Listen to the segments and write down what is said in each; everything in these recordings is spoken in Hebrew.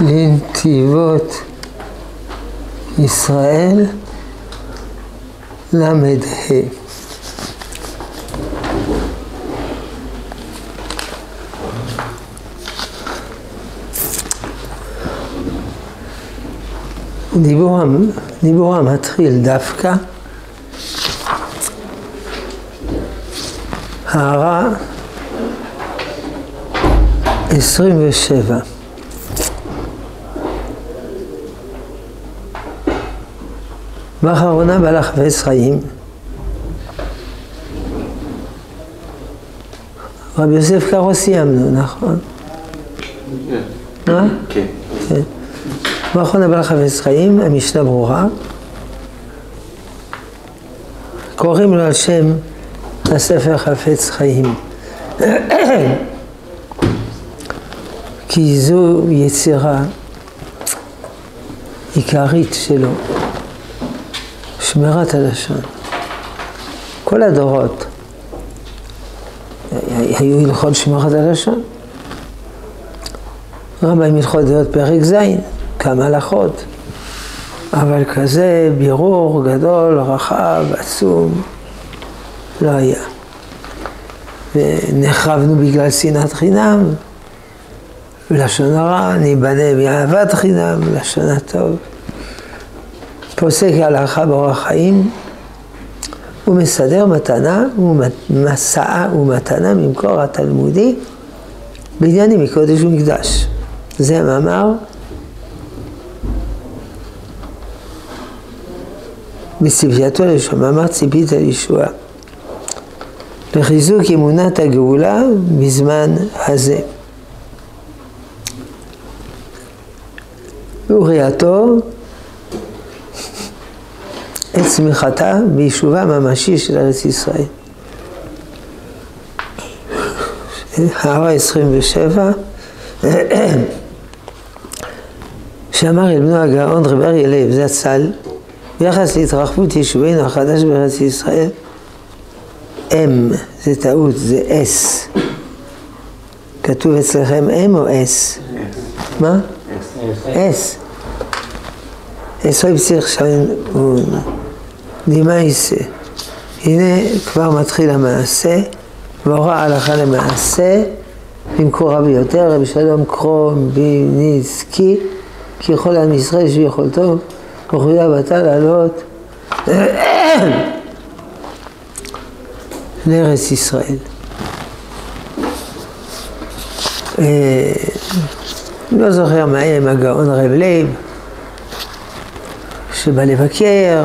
לנתיבות ישראל ל"ה דיבור, המתחיל דווקא, הערה 27. באחרונה בא לחפש חיים. רבי יוסף קארו סיימנו, נכון? כן. מה? כן. כן. באחרונה בא לחפש חיים, המשנה ברורה. קוראים לו על שם הספר חפץ חיים. כי זו יצירה עיקרית שלו, שמירת הלשון. כל הדורות היו הלכות שמירת הלשון. רמב"ם הלכות דעות פרק ז', כמה הלכות, אבל כזה בירור גדול, רחב, עצום, לא היה. ונחרבנו בגלל שנאת חינם, ולשון הרע, ניבנה מאהבת חינם, לשון הטוב. פוסק הלכה באורח חיים, הוא מסדר מתנה ומסעה ומתנה ממקור התלמודי בעניינים מקודש ומקדש. זה מאמר בציפייתו לשם, מאמר ציפית לישועה. לחיזוק אמונת הגאולה בזמן הזה. וראייתו את צמיחתה ביישובה הממשי של ארץ ישראל. הערה 27, שאמר אל בנו הגאון רב אריה לייב זצ"ל, ביחס להתרחבות יישובינו החדש בארץ ישראל, אם, זה טעות, זה עס. כתוב אצלכם אם או עס? מה? עס. עס הויבט זיך שוין די מעשה. הנה כבר מתחיל המעשה, והוראה הלכה למעשה, במקורה ביותר, רבי שלום קרום בניסקי, כי יכול עם ישראל שביכולתו, מחויב אתה לעלות לארץ ישראל. לא זוכר מה היה עם הגאון הרב לייב, שבא לבקר,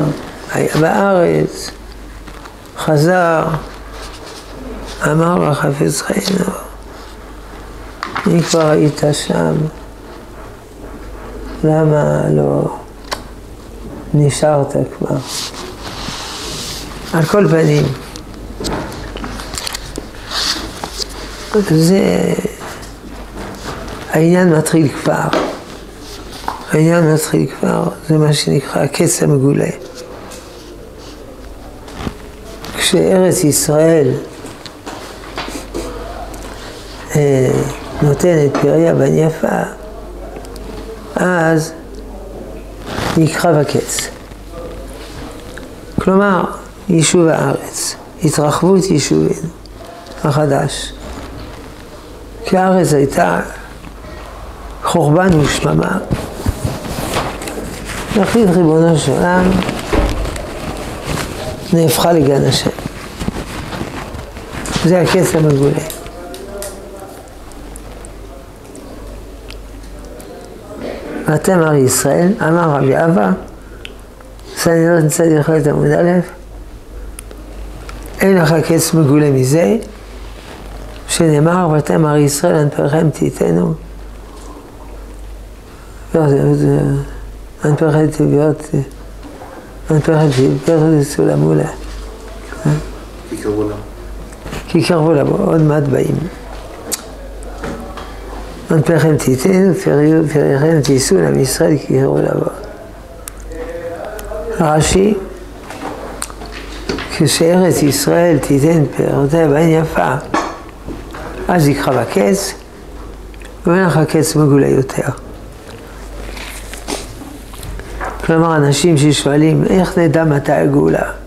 היה בארץ, חזר, אמר לו החפץ חיינו, אם כבר היית שם, למה לא נשארת כבר? על כל פנים, זה, העניין מתחיל כבר. העניין מתחיל כבר, זה מה שנקרא הקץ המגולה. כשארץ ישראל אה, נותנת פריה בן יפה, אז נקרב הקץ. כלומר, יישוב הארץ, התרחבות יישובינו החדש. כי הארץ הייתה חורבן ושממה. והחליט ריבונו של עולם, נהפכה לגן השם. זה הקץ המגולה. ואתם הרי ישראל, אמר רבי אבא, סנדרין צדיק חלק עמוד א', אין לך קץ מגולה מזה, שנאמר, ואתם הרי ישראל, אנפרכם תיתנו. אנפרכם תביעות, אנפרכם תביעות לסולמולה. כי קראו לה. כי קרבו לבוא, עוד מעט באים. אנפרכם תיתנו, פריכם תישאו לעם ישראל, כי קרבו לבוא. רש"י, כשארץ ישראל תיתן פירותיה בעין יפה, אז יקרב הקץ, ואין לך קץ מגולה יותר. כלומר, אנשים ששואלים, איך נדע מתי הגאולה?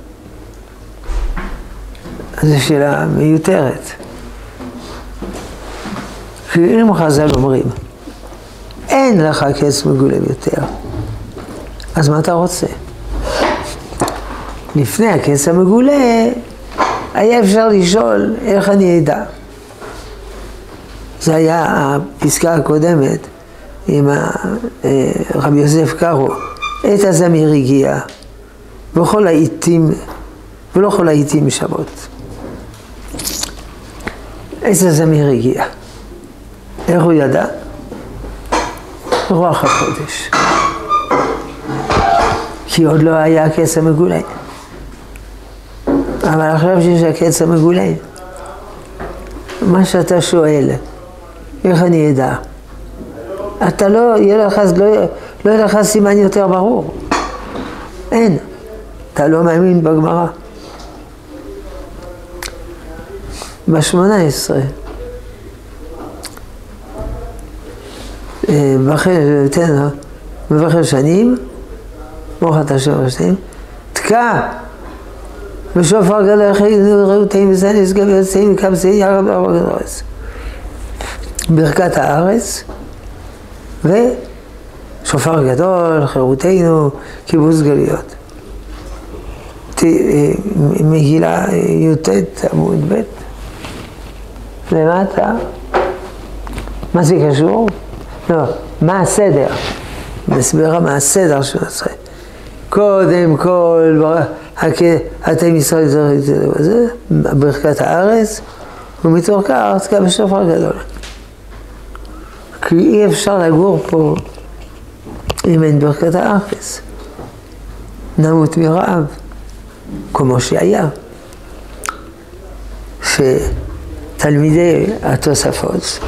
זו שאלה מיותרת. כי אם חז"ל אומרים, אין לך קץ מגולם יותר, אז מה אתה רוצה? לפני הקץ המגולה, היה אפשר לשאול איך אני אדע. זה היה הפסקה הקודמת עם אה, רבי יוסף קארו. עת הזמיר הגיע, וכל העיתים, ולא כל העיתים שוות. עת הזמיר הגיע. איך הוא ידע? רוח הקודש. כי עוד לא היה הקץ המגולה. אבל עכשיו שיש הקץ המגולה, מה שאתה שואל, איך אני אדע? אתה לא, יהיה לך, לא, לא יהיה לך סימן יותר ברור. אין. אתה לא מאמין בגמרא. בשמונה עשרה, בחן, מבחר שנים, ברוך אתה שם השנים, תקע בשופר חיינו ראו תאים וסנס גם יוצאים מקבצי ירד בארץ. ברכת הארץ ושופר גדול, חירותנו, קיבוץ גלויות. מגילה י"ט עמוד ב' למטה. מה זה קשור? לא, מה הסדר? מסבירה מה הסדר של ישראל. קודם כל, אתם ישראל זה, ברכת הארץ, ומתוך כך תקע בשופר גדול. כי אי אפשר לגור פה אם אין ברכת הארץ. נמות מרעב, כמו שהיה. שתלמידי התוספות,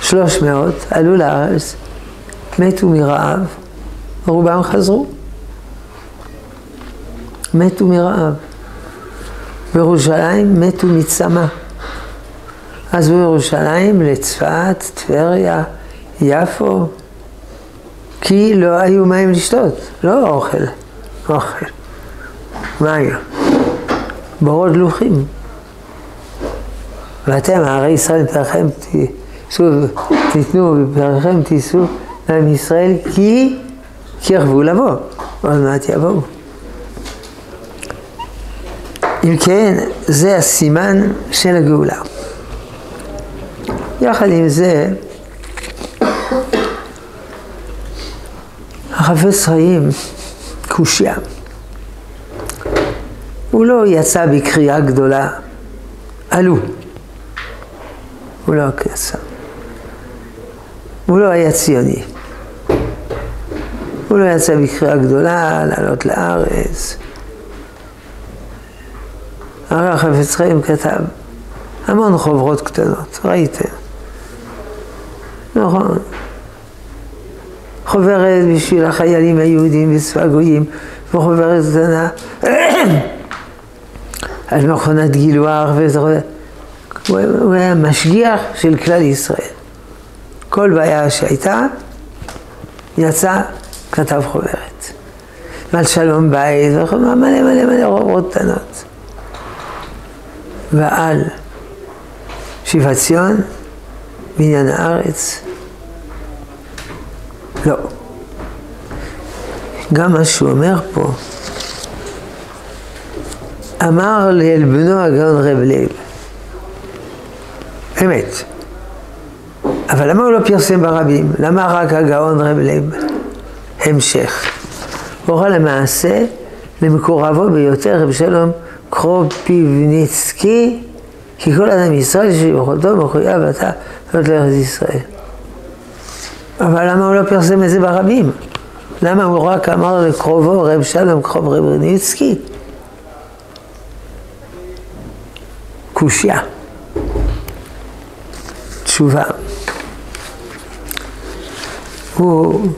שלוש מאות, עלו לארץ, מתו מרעב, רובם חזרו. מתו מרעב. בירושלים מתו מצמא. עזבו ירושלים לצפת, טבריה, יפו, כי לא היו מים לשתות, לא אוכל, אוכל. היה? בורות לוחים. ואתם, הרי ישראל פרחם תיסעו, תיתנו בפרחם תיסעו לעם ישראל, כי, כי לבוא, עוד מעט יבואו. אם כן, זה הסימן של הגאולה. יחד עם זה, החפץ חיים, קושייה. הוא לא יצא בקריאה גדולה, עלו. הוא לא יצא. הוא לא היה ציוני. הוא לא יצא בקריאה גדולה לעלות לארץ. הרי החפץ חיים כתב המון חוברות קטנות, ראיתם. נכון. חוברת בשביל החיילים היהודים וצבא גויים, וחוברת קטנה על מכונת גילוח וזה. הוא היה משגיח של כלל ישראל. כל בעיה שהייתה, יצא, כתב חוברת. ועל שלום בית, מלא מלא מלא חוברות קטנות. ועל שיבת ציון, בניין הארץ, לא. גם מה שהוא אומר פה, אמר לאל בנו הגאון רב לב, אמת. אבל למה הוא לא פרסם ברבים? למה רק הגאון רב לב? המשך. הורה למעשה למקורבו ביותר רב שלום קרופיבניצקי, כי כל אדם ישראל שביכולתו מחויב אתה לעלות לארץ ישראל. אבל למה הוא לא פרסם את זה ברבים? למה הוא רק אמר לקרובו רב שלום קרוב? קושייה. תשובה. הוא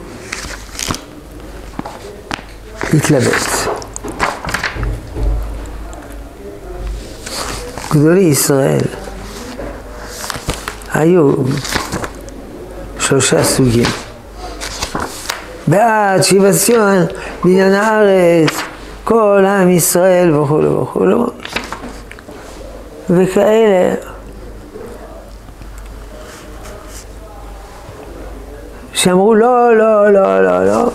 התלבט. גדולי ישראל היו שלושה סוגים. בעד שיבת ציון, בניין הארץ, כל עם ישראל וכולו וכולו. וכאלה. שאמרו לא, לא, לא, לא, לא,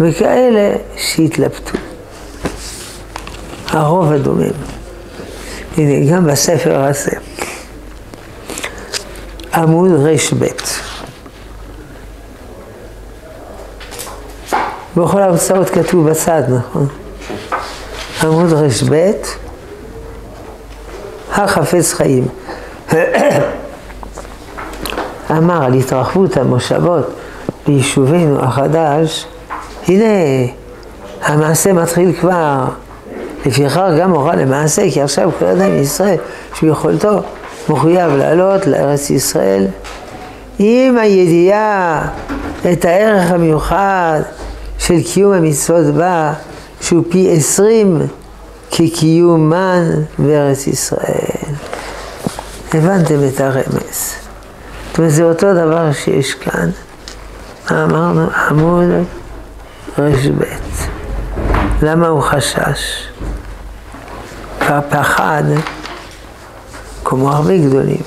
וכאלה שהתלבטו. הרוב הדומם. הנה, גם בספר הזה, עמוד רב. בכל ההרצאות כתוב בצד, נכון? עמוד רב, החפץ חיים. אמר על התרחבות המושבות ביישובנו החדש, הנה, המעשה מתחיל כבר. לפיכך גם הורה למעשה, כי עכשיו כל אדם מישראל שביכולתו מחויב לעלות לארץ ישראל עם הידיעה את הערך המיוחד של קיום המצוות בה, שהוא פי עשרים כקיומן בארץ ישראל. הבנתם את הרמז. זאת אומרת, זה אותו דבר שיש כאן. אמרנו עמוד ר"ב. למה הוא חשש? כבר פחד, כמו הרבה גדולים,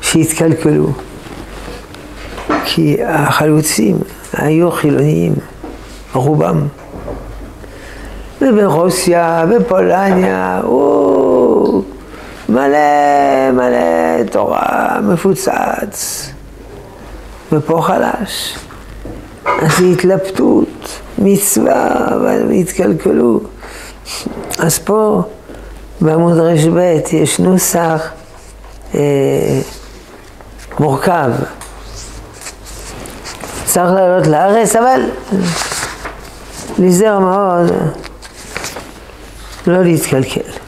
שהתקלקלו. כי החלוצים היו חילוניים, רובם. וברוסיה, בפולניה, הוא מלא מלא תורה מפוצץ, ופה חלש. אז זה התלבטות, מצווה, התקלקלו. אז פה בעמוד ר"ב יש נוסח אה, מורכב. צריך לעלות לארץ, אבל להיזהר מאוד לא להתקלקל.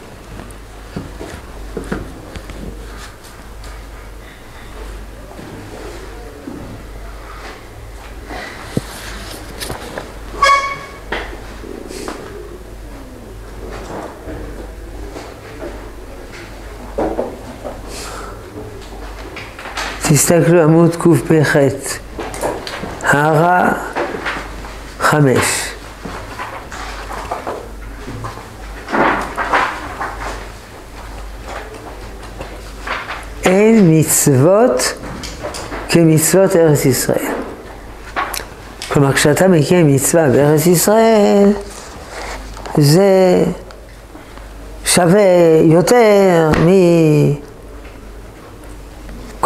תסתכלו עמוד קפ"ח, הערה חמש. אין מצוות כמצוות ארץ ישראל. כלומר, כשאתה מקיים מצווה בארץ ישראל, זה שווה יותר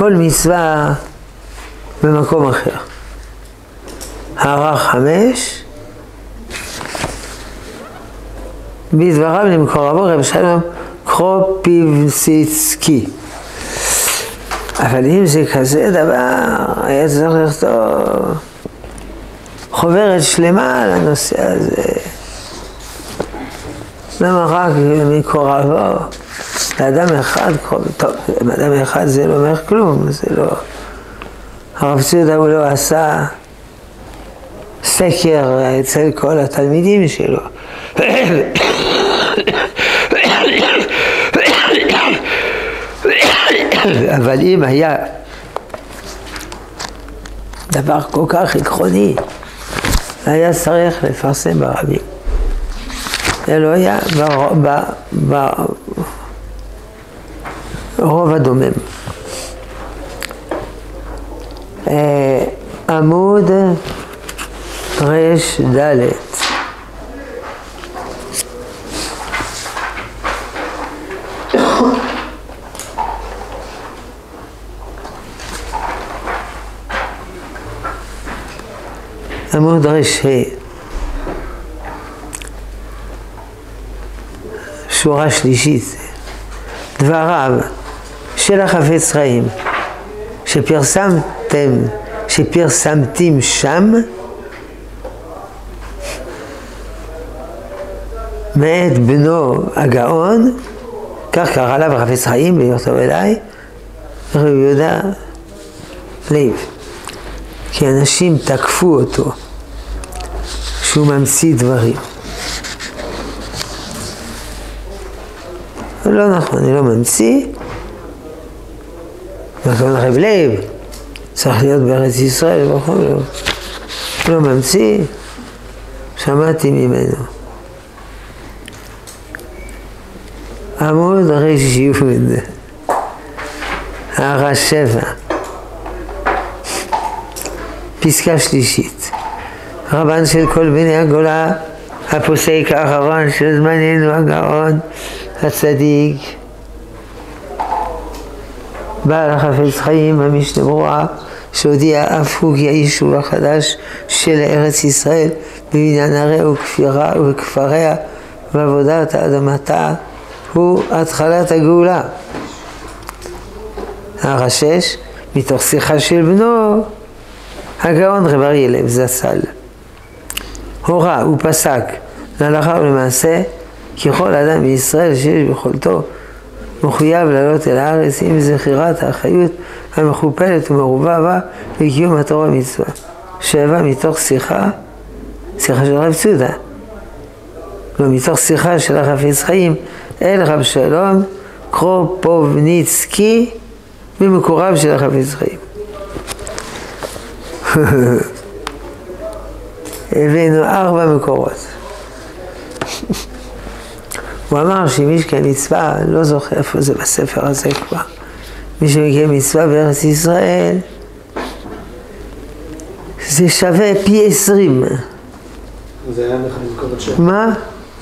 מכל מצווה במקום אחר. הערה חמש, בדבריו למקורבו רב שלום קרופיבסיצקי. אבל אם זה כזה דבר, היה צריך לכתוב חוברת שלמה על הנושא הזה. למה רק מקורבו? לאדם אחד, טוב, לאדם אחד זה לא אומר כלום, זה לא... הרב ציודה הוא לא עשה סקר אצל כל התלמידים שלו. אבל אם היה דבר כל כך עקרוני, היה צריך לפרסם ברבים. זה לא היה ברוב הדומם. אה, עמוד ר"ד עמוד ר"ה שורה שלישית. דבריו של החפץ חיים שפרסמתם, שפרסמתם שם מאת בנו הגאון, כך קרא לה בחפץ חיים בהיותו אליי, רבי יהודה לייב. כי אנשים תקפו אותו שהוא ממציא דברים. לא נכון, אני לא ממציא. נכון, רב לייב צריך להיות בארץ ישראל וכו'. לא ממציא, שמעתי ממנו. עמוד רשיוד, הערה שבע, פסקה שלישית. רבן של כל בני הגולה, הפוסק האחרון של זמננו הגאון, הצדיק, בעל החפץ חיים במשנה ברורה, שהודיע אף הוא כי היישוב החדש של ארץ ישראל בבניין עריה וכפירה וכפריה ועבודת אדמתה הוא התחלת הגאולה. הרשש, מתוך שיחה של בנו, הגאון רב אריה לב זצ"ל. הורה ופסק להלכה ולמעשה כי כל אדם בישראל שיש ביכולתו מחויב לעלות אל הארץ עם זכירת האחריות המכופלת ומרובה בה לקיום התורה ומצווה. שבע מתוך שיחה, שיחה של רב צודה, לא מתוך שיחה של החפץ חיים אל רב שלום קרופובניצקי ממקורב של החפץ חיים. הבאנו ארבע מקורות. הוא אמר שמי שקיים מצווה, לא זוכר איפה זה בספר הזה כבר, מי שמקיים מצווה בארץ ישראל, זה שווה פי עשרים. זה היה באחד המקורות ש... מה?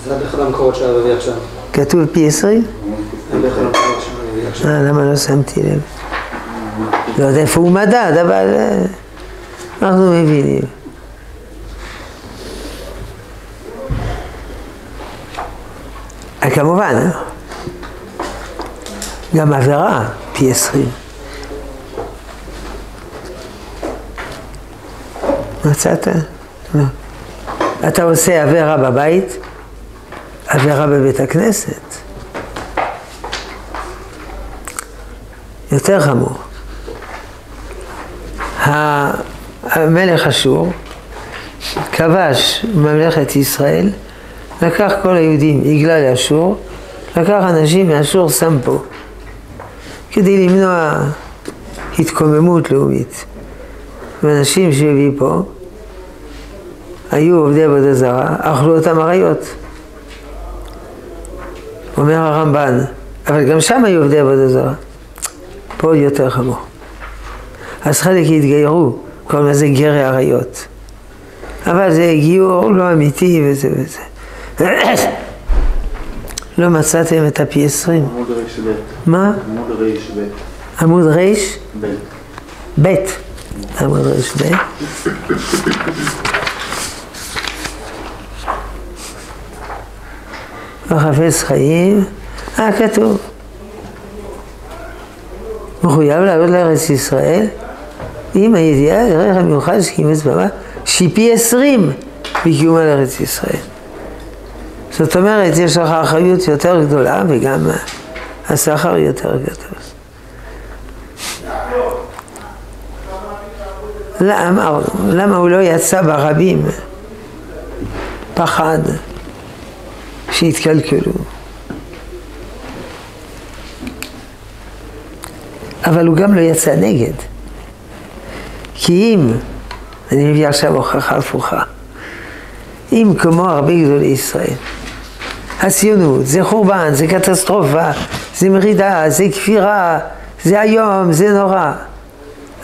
זה היה באחד המקורות של הרבי עכשיו. כתוב פי עשרים? אה, למה לא שמתי לב? לא יודע איפה הוא מדד, אבל אה, אנחנו מבינים. כמובן, אה, גם עבירה פי עשרים. מצאת? לא. אתה עושה עבירה בבית, עבירה בבית הכנסת. יותר חמור. המלך אשור כבש ממלכת ישראל, לקח כל היהודים עגלה לאשור, לקח אנשים מאשור שם פה, כדי למנוע התקוממות לאומית. ואנשים שהביא פה היו עובדי עבודה זרה, אכלו אותם אריות. אומר הרמב"ן, אבל גם שם היו עובדי עבודה זרה. פה יותר חמור. אז חלק התגיירו, קוראים לזה גרי אריות. אבל זה גיור לא אמיתי וזה וזה. לא מצאתם את הפי עשרים. עמוד רש ב'. מה? עמוד רש ב'. עמוד רש? ב'. ב'. עמוד רש ב'. וחפץ חיים, אה, כתוב. מחויב לעלות לארץ ישראל עם הידיעה לרכב המיוחד שקימץ במה שהיא פי עשרים בקיומה לארץ ישראל. זאת אומרת, יש לך אחריות יותר גדולה וגם השכר יותר גדול. למה, למה הוא לא יצא ברבים? פחד שיתקלקלו. אבל הוא גם לא יצא נגד. כי אם, אני מביא עכשיו הוכחה הפוכה, אם כמו הרבה גדולי ישראל, הציונות זה חורבן, זה קטסטרופה, זה מרידה, זה כפירה, זה היום, זה נורא,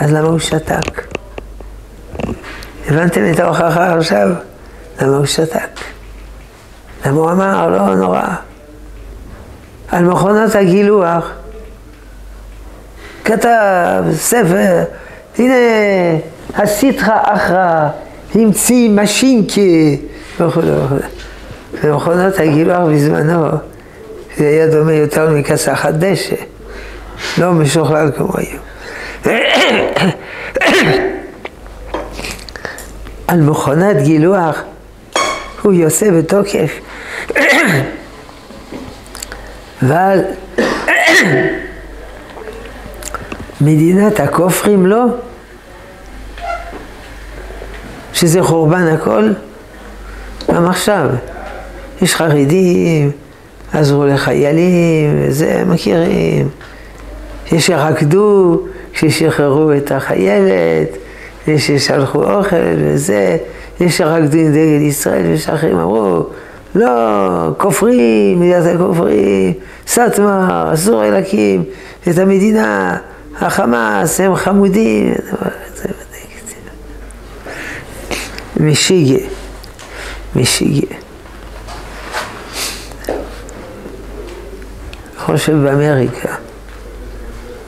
אז למה הוא שתק? הבנתם את ההוכחה עכשיו? למה הוא שתק? למה הוא אמר, לא נורא? על מכונות הגילוח כתב ספר, הנה הסיטרא אחרא המציא משינקה וכו' וכו'. ומכונות הגילוח בזמנו זה היה דומה יותר מכסחת דשא, לא משוכלל כמו היום. על מכונת גילוח הוא יוצא בתוקף ועל מדינת הכופרים לא? שזה חורבן הכל? גם עכשיו. יש חרדים, עזרו לחיילים, וזה, מכירים. ששרקדו כששחררו את החיילת, יש ששלחו אוכל וזה, יש שרקדו עם דגל ישראל, ויש אחרים אמרו, לא, כופרים, מדינת הכופרים, סאטמר, אסור להקים את המדינה, החמאס, הם חמודים. משיגה, משיגה. חושב באמריקה,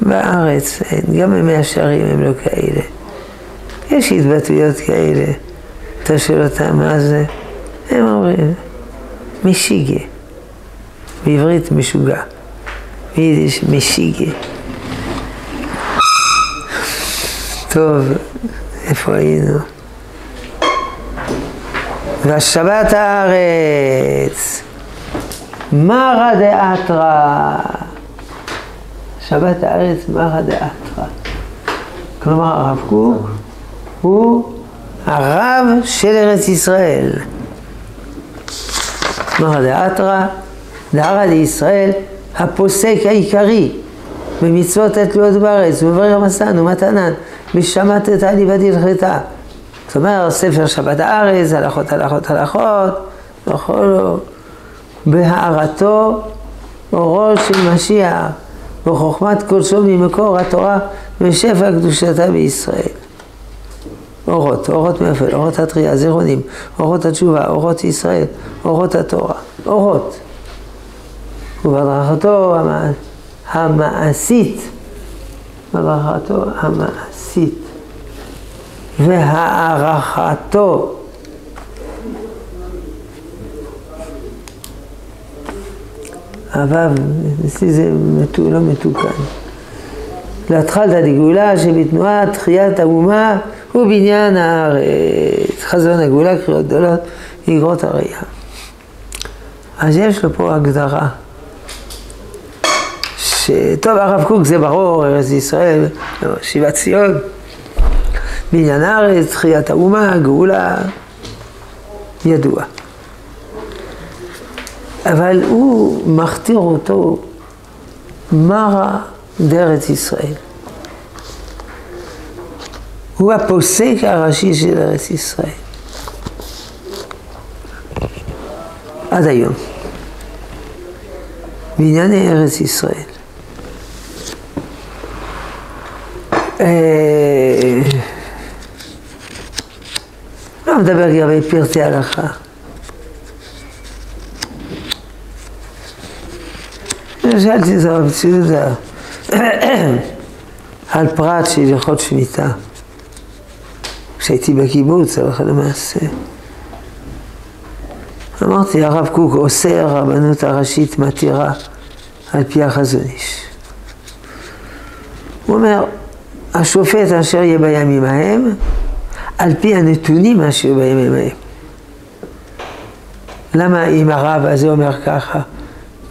בארץ גם במאה שערים הם לא כאלה. יש התבטאויות כאלה, אתה שואל אותם מה זה, הם אומרים, משיגה, בעברית משוגע, ביידיש משיגה. טוב, איפה היינו? והשבת הארץ, מרא דאתרא. שבת הארץ מרא דאתרא. כלומר, הרב קוק הוא הרב של ארץ ישראל. מרא דאתרא, דארא דישראל, הפוסק העיקרי במצוות התלויות בארץ, ובברר מסענו מתנן, ושמעת את עלי בדלחתה. זאת אומרת, ספר שבת הארץ, הלכות, הלכות, הלכות, וכל בהארתו אורו של משיח, וחוכמת קודשו ממקור התורה ושפע קדושתה בישראל. אורות, אורות מאפל, אורות התחייה, זיכרונים, אורות התשובה, אורות ישראל, אורות התורה, אורות. ובהדרכתו המעשית, בהדרכתו המעשית והערכתו הוו, אצלי זה מתו, לא מתוקן. להתחלת הגאולה שבתנועת תחיית האומה ובניין הארץ. חזון הגאולה, קריאות גדולות, איגרות הראייה. אז יש לו פה הגדרה. שטוב, הרב קוק זה ברור, ארץ ישראל, שיבת ציון, בניין הארץ, תחיית האומה, גאולה, ידוע. אבל הוא מכתיר אותו מרה בארץ ישראל. הוא הפוסק הראשי של ארץ ישראל. עד היום. בענייני ארץ ישראל. אה, לא מדבר לגבי פרטי הלכה. שאלתי את הרב ציודה על פרט של הלכות שמיטה. כשהייתי בקיבוץ, הלכה למעשה. אמרתי, הרב קוק עושה הרבנות הראשית מתירה על פי החזון איש. הוא אומר, השופט אשר יהיה בימים ההם, על פי הנתונים אשר בימים ההם. למה אם הרב הזה אומר ככה,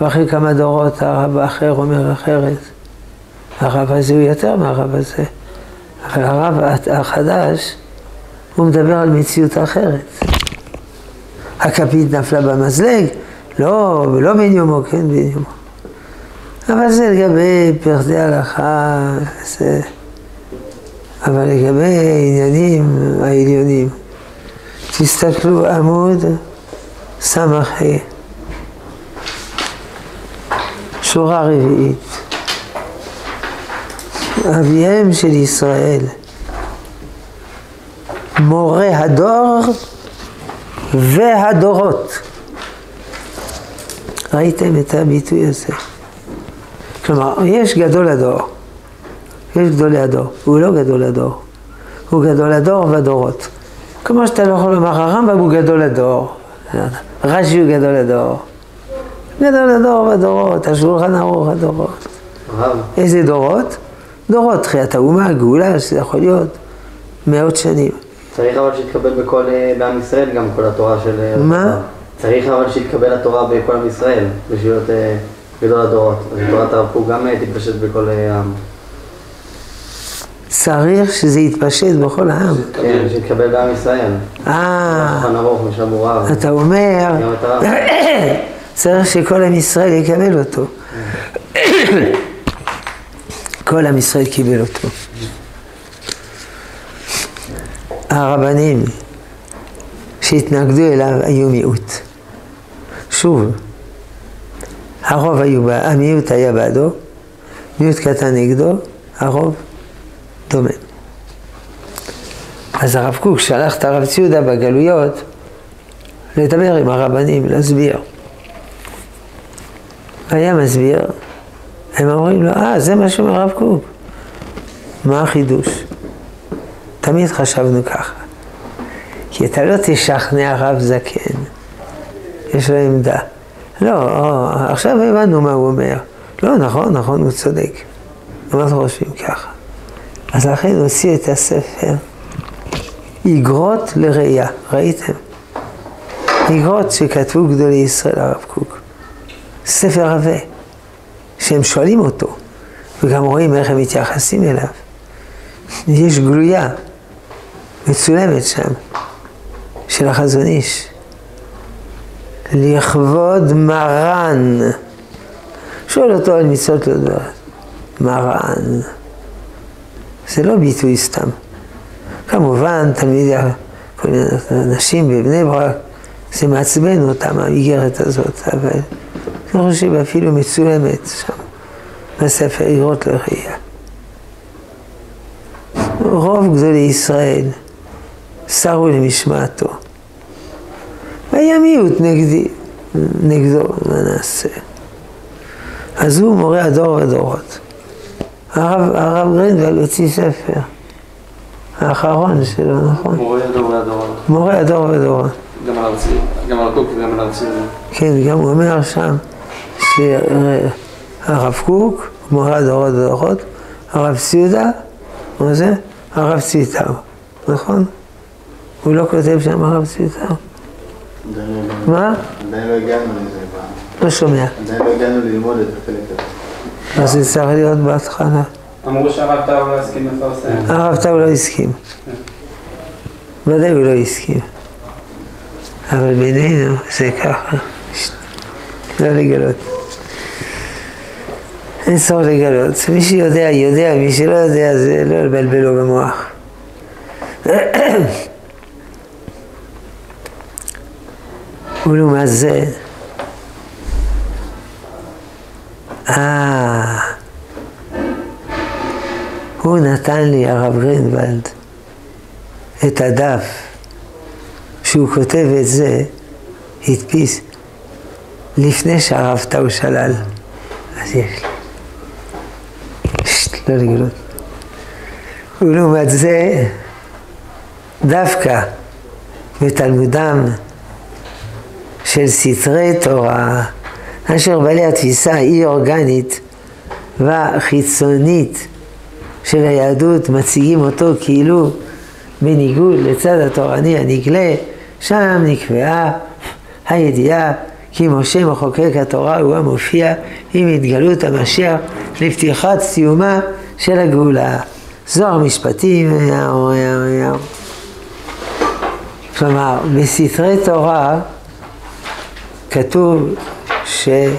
ואחרי כמה דורות הרב האחר אומר אחרת? הרב הזה הוא יותר מהרב הזה. אבל הרב החדש, הוא מדבר על מציאות אחרת. הכפית נפלה במזלג, לא, לא בן יומו, כן בן יומו. אבל זה לגבי פרטי הלכה, זה... אבל לגבי העניינים העליונים, תסתכלו עמוד ס"ה, שורה רביעית. אביהם של ישראל, מורה הדור והדורות. ראיתם את הביטוי הזה? כלומר, יש גדול הדור, יש גדולי הדור, הוא לא גדול הדור, הוא גדול הדור והדורות. כמו שאתה לא יכול לומר, הרמב"ם הוא גדול הדור, רש"י הוא גדול הדור. גדול הדור והדורות, השולחן ערוך הדורות. איזה דורות? דורות, תחיית האומה, גאולה, שזה יכול להיות מאות שנים. צריך אבל שיתקבל בכל, אה, בעם ישראל גם כל התורה של... אה, מה? צריך אבל שיתקבל התורה בכל עם ישראל, בשביל להיות אה, גדול הדורות. אז תורת הרב קוק גם תתפשט בכל העם. צריך שזה יתפשט בכל העם. כן, שיתקבל בעם ישראל. אה. אתה אומר, גם את הרב. צריך שכל עם ישראל יקבל אותו. כל עם ישראל קיבל אותו. הרבנים שהתנגדו אליו היו מיעוט. שוב, הרוב היו, המיעוט היה בעדו, מיעוט קטן נגדו, הרוב דומם. אז הרב קוק שלח את הרב ציודה בגלויות לדבר עם הרבנים, להסביר. והיה מסביר, הם אומרים לו, אה, זה מה שאומר הרב קוק. מה החידוש? תמיד חשבנו ככה. כי אתה לא תשכנע רב זקן, יש לו עמדה. לא, או, עכשיו הבנו מה הוא אומר. לא, נכון, נכון, הוא צודק. אנחנו חושבים ככה. אז לכן הוציאו את הספר איגרות לראייה, ראיתם? איגרות שכתבו גדולי ישראל הרב קוק. ספר עבה, שהם שואלים אותו, וגם רואים איך הם מתייחסים אליו. יש גלויה מצולמת שם, של החזון איש. לכבוד מרן. שואל אותו על מצוות לא דברת. מרן. זה לא ביטוי סתם. כמובן, תלמידי, כל מיני אנשים בבני ברק, זה מעצבן אותם, האיגרת הזאת, אבל אני חושב אפילו מצולמת שם, בספר איגרות לראייה. רוב גדולי ישראל סרו למשמעתו. והיה מיעוט נגדי, נגדו, מה נעשה? אז הוא מורה הדור ודורות. הרב, הרב גרינוולד הוציא ספר, האחרון שלו, נכון? מורה הדור והדור. מורה הדור ודורות. גם על ארצי, גם על קוק וגם על ארצי. כן, גם הוא אומר שם שהרב קוק, מורה הדורות ודורות, הרב ציודה, מה זה? הרב צביטאו, נכון? הוא לא כותב שם הרב הגענו- מה? עדיין לא הגענו לזה. לא שומע. עדיין לא הגענו ללמוד את החלק הזה. אז זה צריך להיות בהתחלה. אמרו שהרב טאו לא הסכים לפרסם. הרב טאו לא הסכים. ודאי הוא לא הסכים. אבל בינינו זה ככה. לא לגלות. אין צורך לגלות. מי שיודע, יודע, מי שלא יודע, זה לא לבלבל לו במוח. ולעומת זה, אה, הוא נתן לי, הרב גרינוולד, את הדף שהוא כותב את זה, הדפיס, לפני שהרב טאו שלל. אז יש לי. לא לגלות. ולעומת זה, דווקא בתלמודם של סתרי תורה, אשר בעלי התפיסה האי אורגנית והחיצונית של היהדות מציגים אותו כאילו בניגוד לצד התורני הנגלה, שם נקבעה הידיעה כי משה מחוקק התורה הוא המופיע עם התגלות המשיח לפתיחת סיומה של הגאולה. זוהר משפטים, יאו, יאו, יאו. כלומר, בסתרי תורה כתוב שאליהו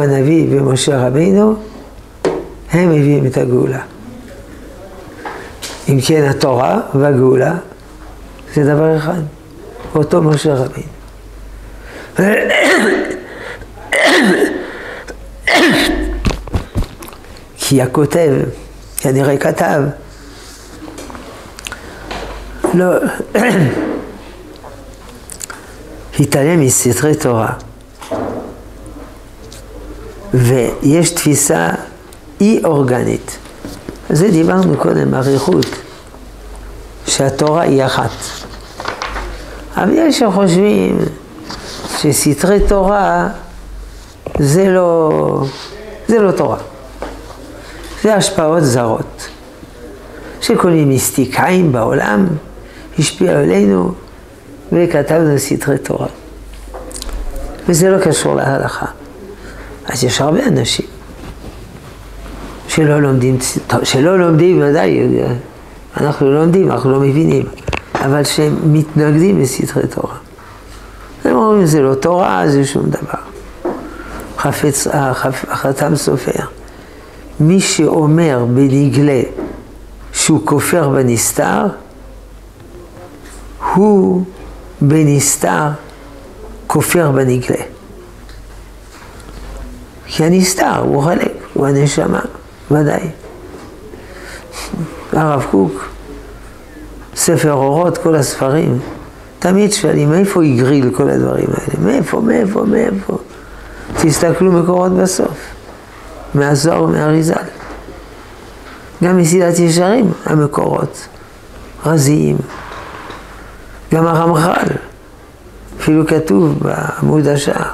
הנביא ומשה רבינו הם מביאים את הגאולה. אם כן, התורה והגאולה זה דבר אחד, אותו משה רבינו. כי הכותב, כנראה כתב, לא, התעלם מסתרי תורה. ויש תפיסה אי אורגנית. על זה דיברנו קודם, אריכות, שהתורה היא אחת. אבל יש שחושבים שסתרי תורה זה לא, זה לא תורה. זה השפעות זרות. שכל מיני מיסטיקאים בעולם השפיעו עלינו וכתבנו סתרי תורה. וזה לא קשור להלכה. אז יש הרבה אנשים שלא לומדים, שלא לומדים ודאי, אנחנו לא לומדים, אנחנו לא מבינים, אבל שהם מתנגדים לסתרי תורה. הם אומרים, זה לא תורה, זה שום דבר. חפץ, החתם סופר, מי שאומר בנגלה שהוא כופר בנסתר, הוא בנסתר כופר בנגלה. כי הנסתר הוא חלק, הוא הנשמה, ודאי. הרב קוק, ספר אורות, כל הספרים, תמיד שואלים, מאיפה הגריל כל הדברים האלה? מאיפה, מאיפה, מאיפה? תסתכלו מקורות בסוף, מהזוהר ומהאריזל. גם מסילת ישרים, המקורות, רזיים. גם הרמח"ל, אפילו כתוב בעמוד השער,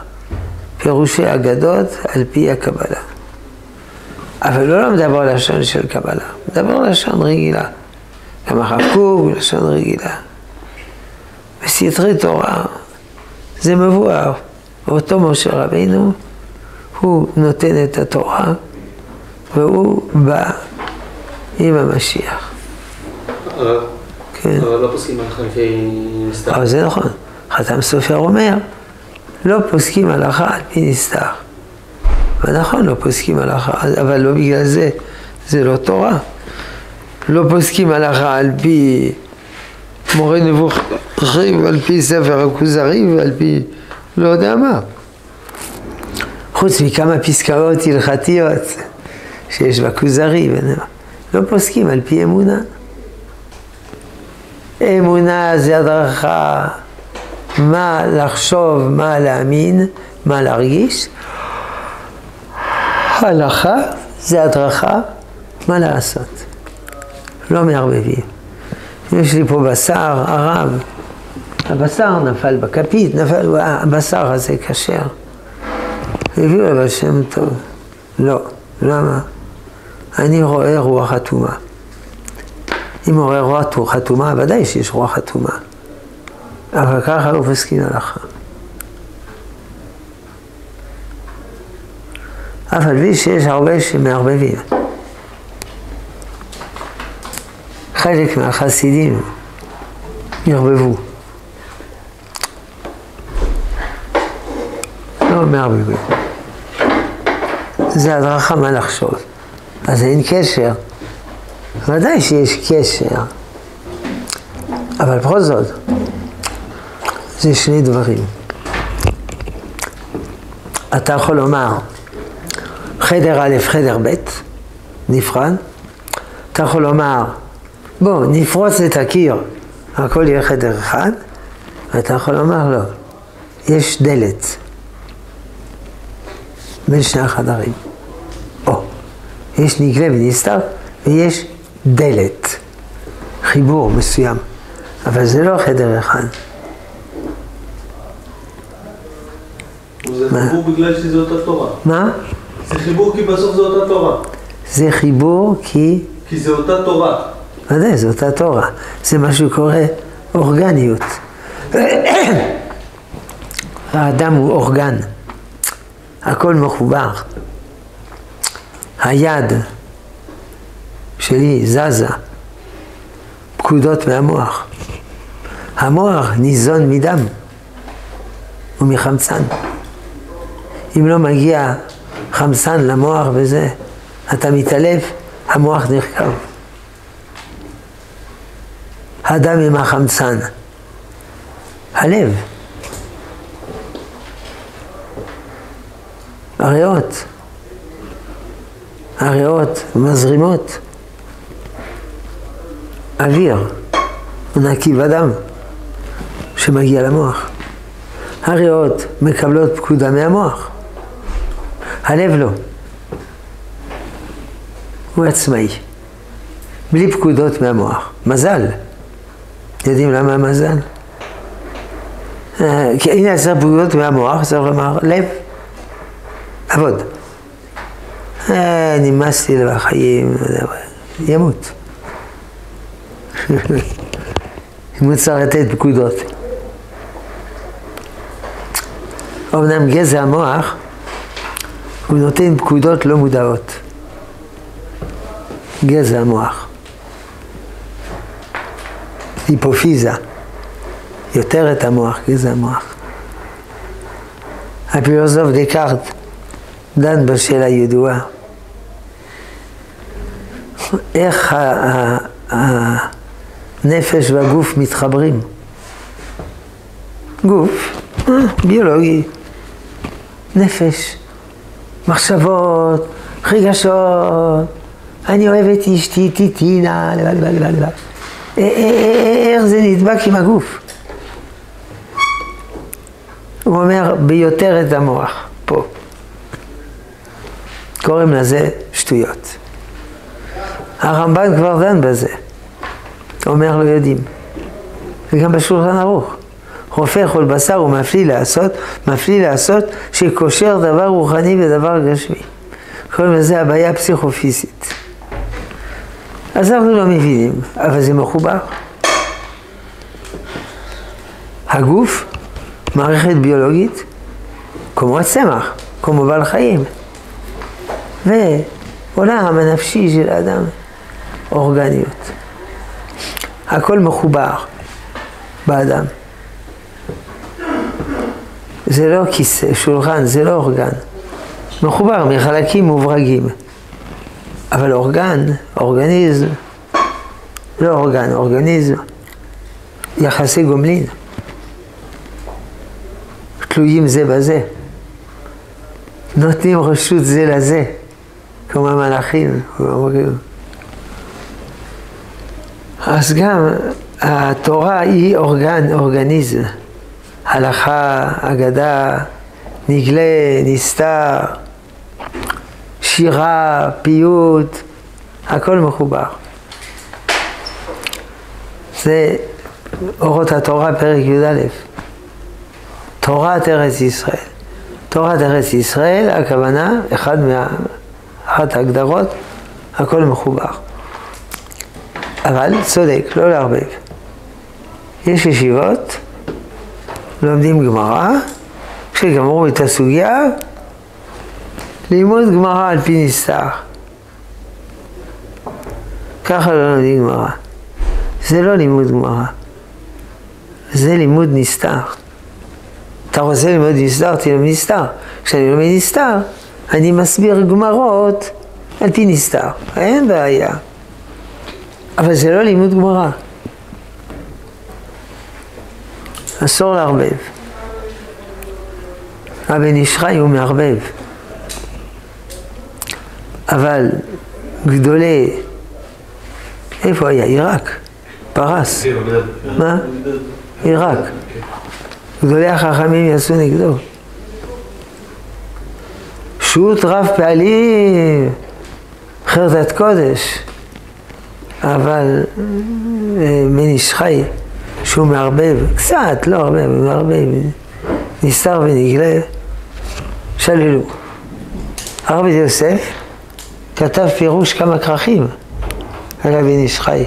פירושי אגדות על פי הקבלה. אבל לא מדבר לשון של קבלה, מדבר לשון רגילה. גם הרב קוק, לשון רגילה. בסתרי תורה זה מבואר. אותו משה רבינו, הוא נותן את התורה והוא בא עם המשיח. כן. אבל לא פוסקים הלכה לפי נסתר. אבל זה נכון. חתם סופר אומר, לא פוסקים הלכה על פי נסתר. ונכון, לא פוסקים הלכה, אבל לא בגלל זה, זה לא תורה. לא פוסקים הלכה על פי מורה נבוכים, על פי ספר הכוזרי ועל פי לא יודע מה. חוץ מכמה פסקאות הלכתיות שיש בכוזרי. לא פוסקים על פי אמונה. אמונה זה הדרכה, מה לחשוב, מה להאמין, מה להרגיש. הלכה זה הדרכה, מה לעשות. לא מערבבים. יש לי פה בשר, הרב, הבשר נפל בכפית, נפל, הבשר הזה כשר. הביאו לבעל שם טוב. לא, למה? אני רואה רוח אטומה. אם הוא רואה רוח אטומה, ודאי שיש רוח אטומה. אבל ככה לא פוסקים הלכה. אף על פי שיש הרבה שמערבבים. חלק מהחסידים ערבבו. מערבבים. זה הדרכה מה לחשוב. אז אין קשר. ודאי שיש קשר. אבל בכל זאת, זה שני דברים. אתה יכול לומר, חדר א', חדר ב', נפרד. אתה יכול לומר, בוא, נפרוץ את הקיר, הכל יהיה חדר אחד. ואתה יכול לומר, לא, יש דלת בין שני החדרים. או, יש נגלה ונסתר, ויש דלת, חיבור מסוים. אבל זה לא חדר אחד. זה חיבור בגלל שזה אותה תורה. מה? זה חיבור כי בסוף זה אותה תורה. זה חיבור כי, כי זה אותה תורה. ודאי, זו אותה תורה. זה מה שקורא אורגניות. האדם הוא אורגן. הכל מחובר. היד שלי זזה, פקודות מהמוח. המוח ניזון מדם ומחמצן. אם לא מגיע חמצן למוח וזה, אתה מתעלף, המוח נחקר. הדם עם החמצן. הלב. הריאות. הריאות מזרימות. אוויר נקי בדם שמגיע למוח. הריאות מקבלות פקודה מהמוח. הלב לא. הוא עצמאי. בלי פקודות מהמוח. מזל. יודעים למה מזל? אה, כי הנה עשר פקודות מהמוח, צריך לומר, לב, עבוד. אה, נמאס לי בחיים, ימות. אם הוא צריך לתת פקודות. אמנם גזע המוח, הוא נותן פקודות לא מודעות. גזע המוח. היפופיזה, יותר את המוח, גזע המוח. הפילוסוף דקארט דן בשאלה ידועה. איך הנפש והגוף מתחברים. גוף, אה, ביולוגי, נפש, מחשבות, רגשות, אני אוהב את אשתי, טיטינה, לבד, לבד, לבד, לבד. איך זה נדבק עם הגוף? הוא אומר ביותר את המוח. קוראים לזה שטויות. הרמב"ן כבר דן בזה. אומר לא יודעים. וגם בשולחן ערוך. רופא כל בשר ומפליא לעשות, מפליא לעשות שקושר דבר רוחני ודבר גשמי. קוראים לזה הבעיה פסיכופיזית. אז אנחנו לא מבינים, אבל זה מחובר. הגוף, מערכת ביולוגית, כמו הצמח, כמו בעל חיים. ועולם הנפשי של האדם, אורגניות. הכל מחובר באדם. זה לא כיסא, שולחן, זה לא אורגן. מחובר מחלקים מוברגים. אבל אורגן, אורגניזם, לא אורגן, אורגניזם, יחסי גומלין. תלויים זה בזה. נותנים רשות זה לזה, כמו המלאכים, אומרים. אז גם התורה היא אורגן, אורגניזם. הלכה, אגדה, נגלה, נסתר, שירה, פיוט, הכל מחובר. זה אורות התורה, פרק י"א. תורת ארץ ישראל. תורת ארץ ישראל, הכוונה, אחד מה, אחת ההגדרות, הכל מחובר. אבל צודק, לא לערבב. יש ישיבות, לומדים גמרא, כשגמרו את הסוגיה, ללמוד גמרא על פי נסתר. ככה לא לומדים גמרא. זה לא לימוד גמרא, זה לימוד נסתר. אתה רוצה ללמוד נסתר, תלמד נסתר. כשאני לומד נסתר, אני מסביר גמרות על פי נסתר. אין בעיה. אבל זה לא לימוד גמרא. אסור לערבב. הבן איש חי הוא מערבב. אבל גדולי, איפה היה? עיראק, פרס. מה? עיראק. גדולי החכמים יעשו נגדו. שו"ת רב פעלים, חרדת קודש, אבל בן איש חי, שהוא מערבב, קצת, לא הרבה, מערבב, נסתר ונגלה, שללו. הרב יוסף כתב פירוש כמה כרכים על הבן איש חי.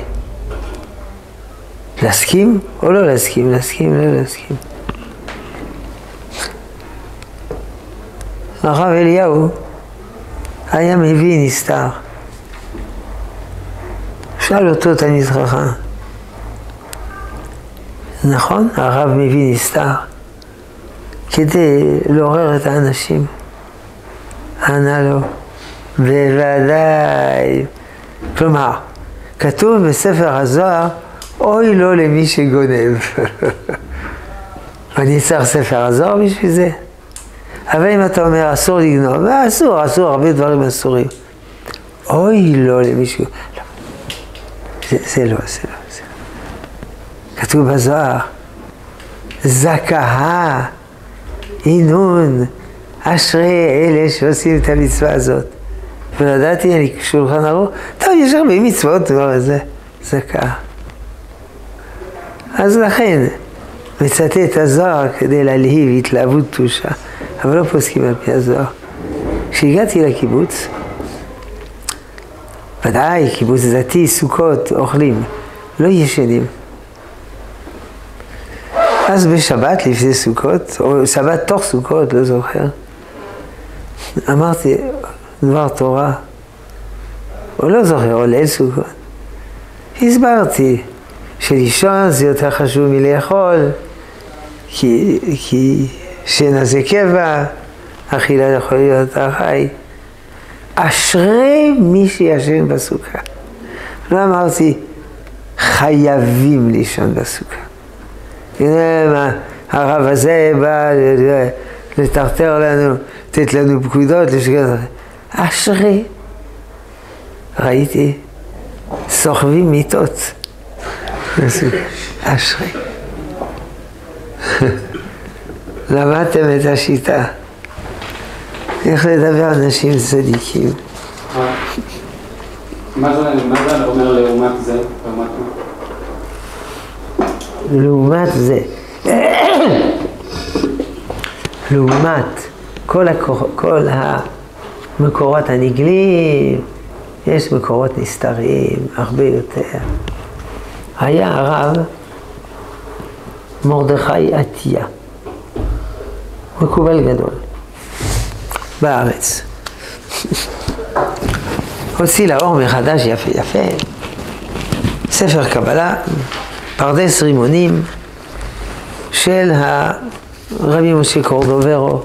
להסכים או לא להסכים? להסכים, לא להסכים. הרב אליהו היה מביא נסתר. שאל אותו תלמיד חכם, נכון, הרב מביא נסתר כדי לעורר את האנשים. ענה לו, בוודאי. כלומר, כתוב בספר הזוהר, אוי לו למי שגונב. אני צריך ספר הזוהר בשביל זה? אבל אם אתה אומר אסור לגנוב, אסור, אסור, הרבה דברים אסורים. אוי לו למי שגונב. לא. זה, זה לא, זה לא, זה לא. כתוב בזוהר, זכאה, אינון, אשרי אלה שעושים את המצווה הזאת. ולדעתי, אני שולחן ערוך, טוב, יש הרבה מצוות, לא, זה זכאה. אז לכן, מצטט הזוהר כדי להלהיב התלהבות תושה, אבל לא פוסקים על פי הזוהר. כשהגעתי לקיבוץ, ודאי, קיבוץ דתי, סוכות, אוכלים, לא ישנים. אז בשבת לפני סוכות, או שבת תוך סוכות, לא זוכר, אמרתי דבר תורה, או לא זוכר, או ליל סוכות. הסברתי שלישון זה יותר חשוב מלאכול, כי, כי שינה זה קבע, אכילה יכול להיות החי. אשרי מי שישן בסוכה. לא אמרתי, חייבים לישון בסוכה. הנה, הרב הזה בא לטרטר לנו, לתת לנו פקודות, לשגר... אשרי. ראיתי, סוחבים מיטות. אשרי. למדתם את השיטה. איך לדבר על נשים צדיקים. מה זה אומר לעומת זה? לעומת זה, לעומת כל, הכוח, כל המקורות הנגלים, יש מקורות נסתרים הרבה יותר. היה הרב מרדכי עטיה, מקובל גדול, בארץ. הוציא לאור מחדש יפה יפה, ספר קבלה, פרדס רימונים של הרבי משה קורדוברו,